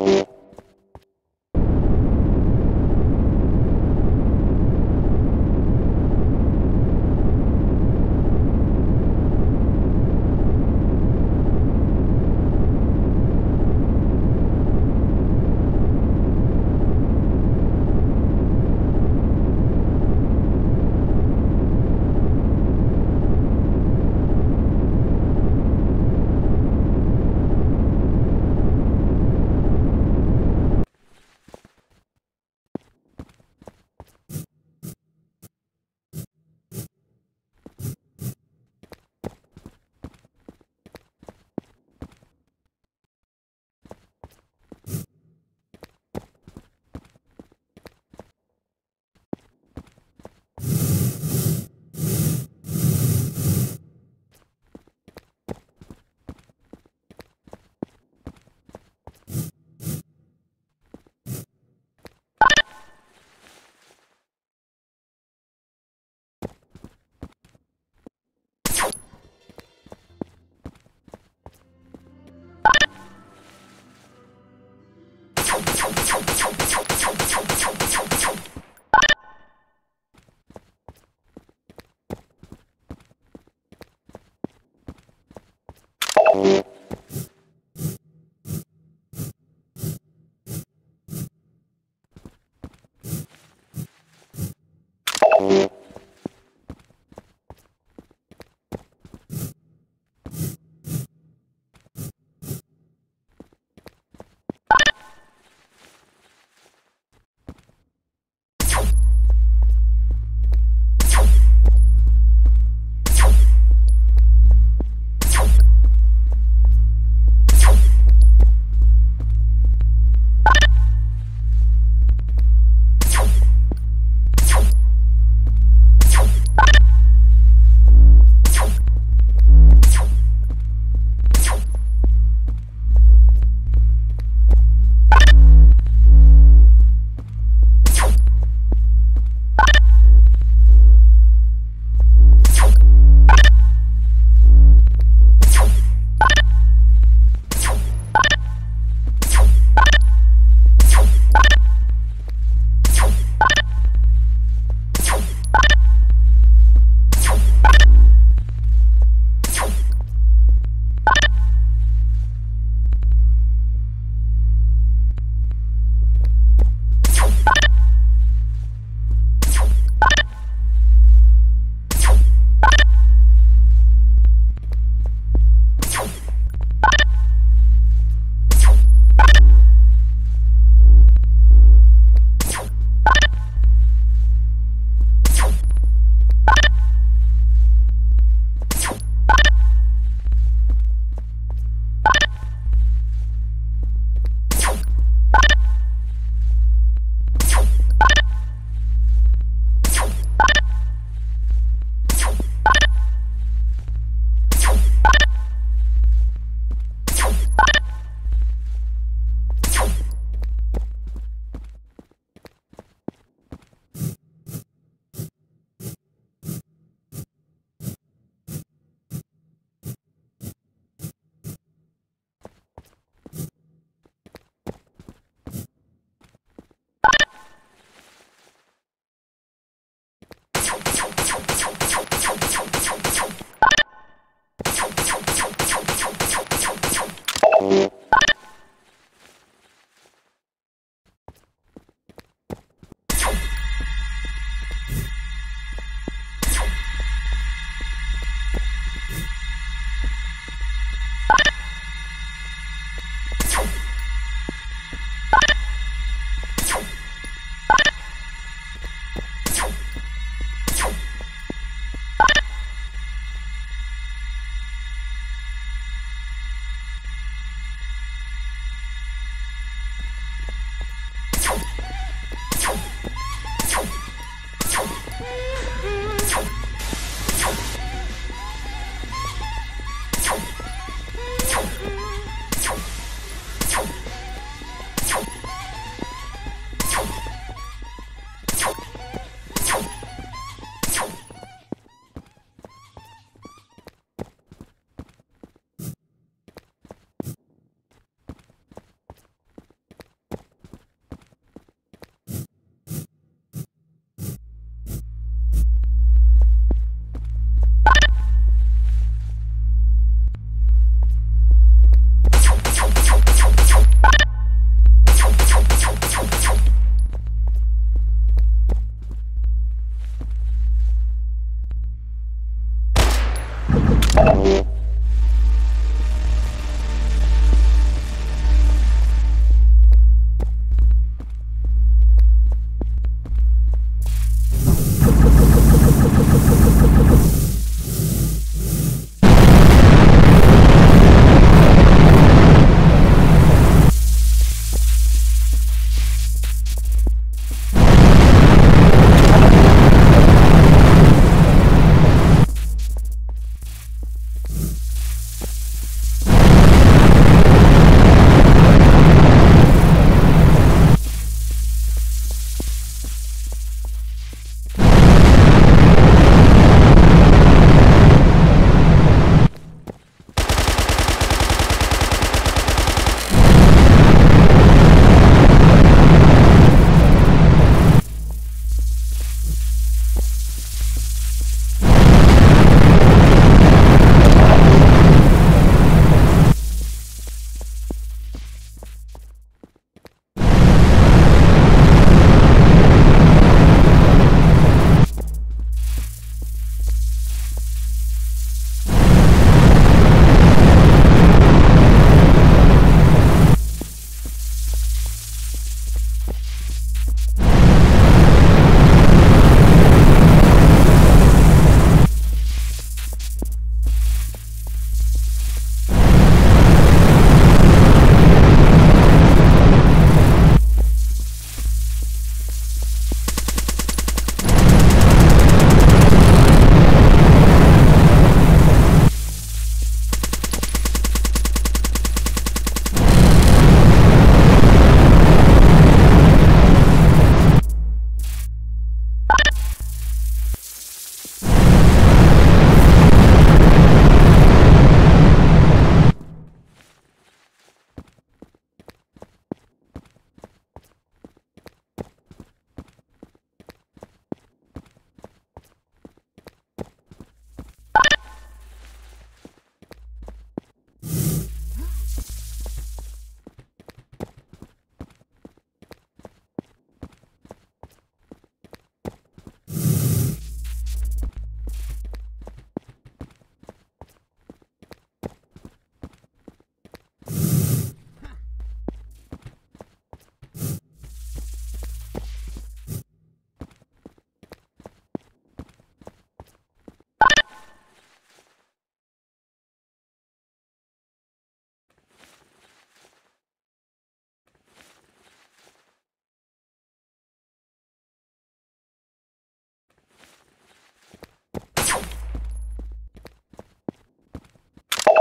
Mm-hmm.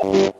Cool.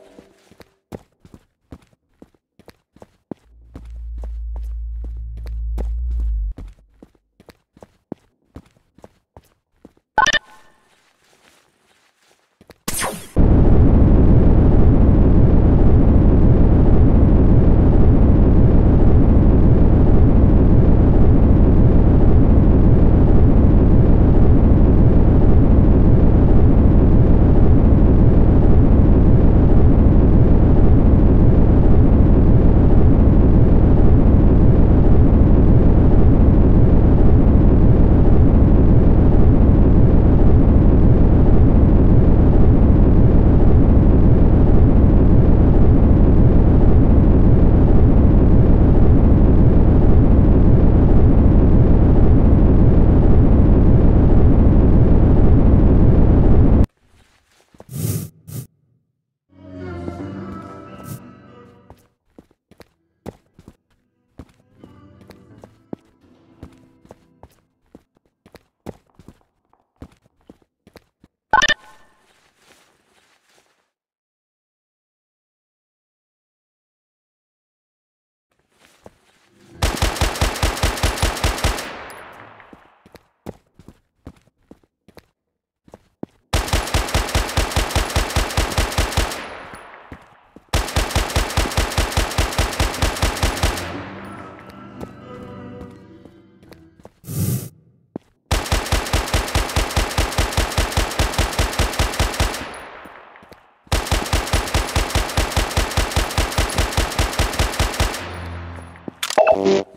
You